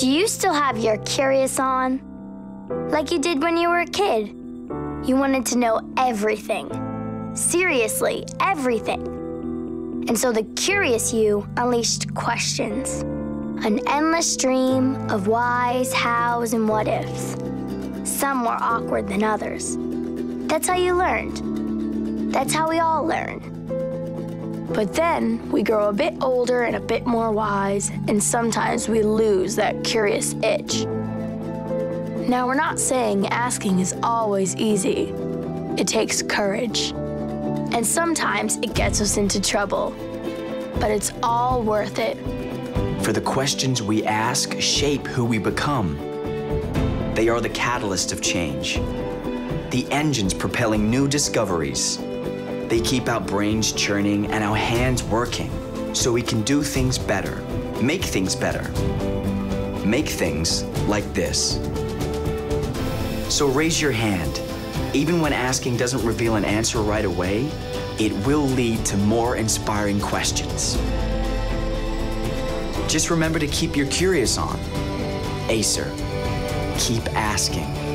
Do you still have your curious on? Like you did when you were a kid. You wanted to know everything. Seriously, everything. And so the curious you unleashed questions. An endless stream of whys, hows, and what ifs. Some more awkward than others. That's how you learned. That's how we all learn. But then we grow a bit older and a bit more wise, and sometimes we lose that curious itch. Now, we're not saying asking is always easy, it takes courage. And sometimes it gets us into trouble. But it's all worth it. For the questions we ask shape who we become. They are the catalyst of change, the engines propelling new discoveries. They keep our brains churning and our hands working so we can do things better, make things better, make things like this. So raise your hand. Even when asking doesn't reveal an answer right away, it will lead to more inspiring questions. Just remember to keep your curious on. Acer, keep asking.